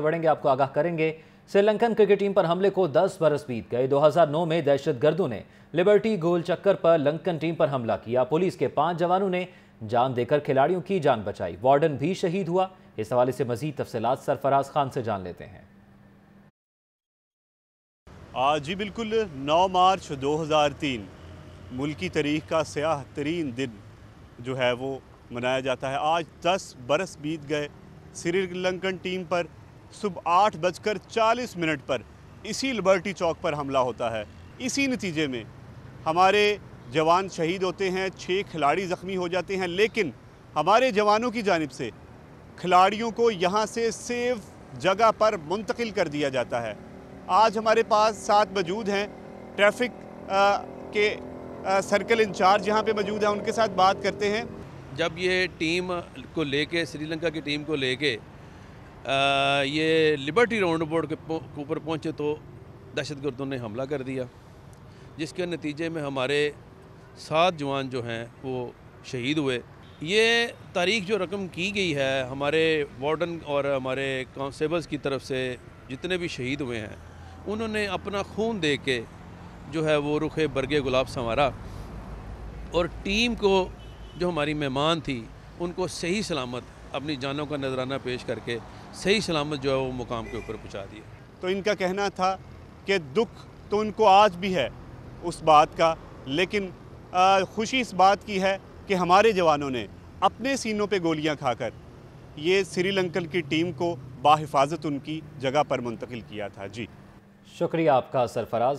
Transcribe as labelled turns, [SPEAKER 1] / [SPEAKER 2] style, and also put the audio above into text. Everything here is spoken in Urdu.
[SPEAKER 1] بڑھیں گے، آپ کو آگاہ کریں گے۔ سری لنکن کرکٹ ٹیم پر حملے کو دس برس بیت گئے۔ دو ہزار نو میں دہشت گردوں نے لبرٹی گول چکر پر لنکن ٹیم پر حملہ کیا۔ پولیس کے پانچ جوانوں نے جان دے کر کھلاڑیوں کی جان بچائی۔ وارڈن بھی شہید ہوا۔ اس حوالے سے مزید تفصیلات سرفراز خان سے جان لیتے ہیں۔
[SPEAKER 2] جی بالکل نو مارچ دو ہزار تین، ملکی تاریخ کا سیاہ ترین دن جو ہے وہ منایا جاتا ہے۔ آج دس برس بیت گئے۔ سری لنکن ٹیم پر صبح آٹھ بج کر چالیس منٹ پر اسی لبرٹی چوک پر حملہ ہوتا ہے۔ اسی نتیجے میں ہمارے جوان شہید ہوتے ہیں، چھ کھلاڑی زخمی ہو جاتے ہیں، لیکن ہمارے جوانوں کی جانب سے کھلاڑیوں کو یہاں سے سیف جگہ پر منتقل کر دیا جاتا ہے۔ آج ہمارے پاس ساتھ موجود ہیں۔ ٹریفک کے سرکل انچارج یہاں پہ موجود ہیں، ان کے ساتھ بات کرتے ہیں۔
[SPEAKER 3] جب یہ ٹیم کو لے کے، سری لنکا کی ٹیم کو لے کے یہ لبرٹی راؤنڈ بورڈ کے اوپر پہنچے تو دہشت گردوں نے حملہ کر دیا، جس کے نتیجے میں ہمارے سات جوان جو ہیں وہ شہید ہوئے۔ یہ تاریخ جو رقم کی گئی ہے، ہمارے وارڈن اور ہمارے کانسٹیبلز کی طرف سے جتنے بھی شہید ہوئے ہیں، انہوں نے اپنا خون دے کے جو ہے وہ رخ برگے گلاب سنوارا اور ٹیم کو جو ہماری مہمان تھی، ان کو صحیح سلامت اپنی جانوں کا نذرانہ پیش کر کے صحیح سلامت جو ہے وہ مقام کے اوپر پہنچا دیا۔
[SPEAKER 2] تو ان کا کہنا تھا کہ دکھ تو ان کو آج بھی ہے اس بات کا لیکن خوشی اس بات کی ہے کہ ہمارے جوانوں نے اپنے سینوں پہ گولیاں کھا کر یہ سری لنکن کی ٹیم کو باحفاظت ان کی جگہ پر منتقل کیا تھا۔ جی۔
[SPEAKER 1] شکریہ آپ کا سرفراز۔